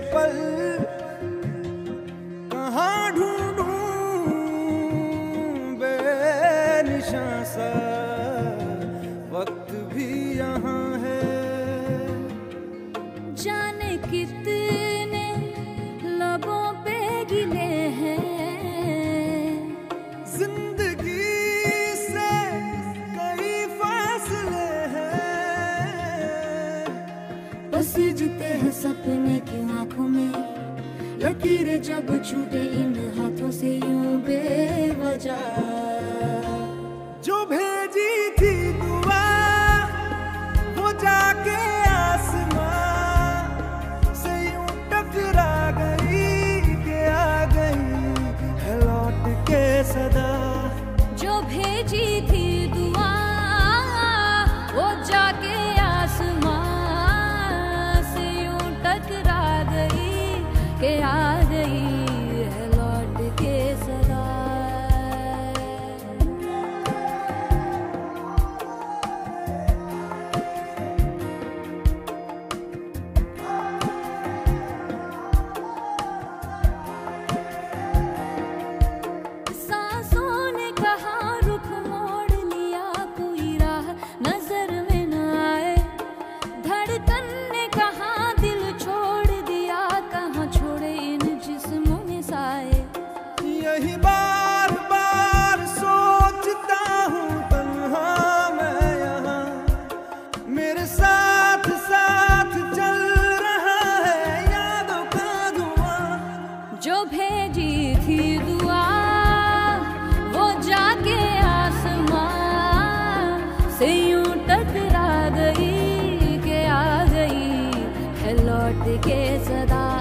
पल कहाँ ढूंढूं सा? वक्त भी यहाँ है। जाने कितने लबों पे गिले पसीजते हैं सपने की आँखों में। लकीरें जब छूटे इन हाथों से यूँ बेवजह। बार बार सोचता हूँ, तन्हा मैं यहाँ। मेरे साथ साथ चल रहा है, यादों का धुआँ जो भेजी थी दुआ, वो जाके आसमां से यूँ टकरा गई, के आ गई है लौट के सदा।